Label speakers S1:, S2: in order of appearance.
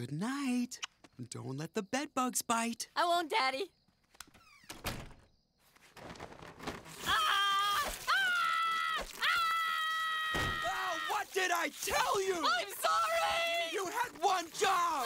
S1: Good night. Don't let the bed bugs bite.
S2: I won't, Daddy. Ah! Ah! Ah!
S1: Oh, what did I tell you?
S2: I'm sorry! You had one job!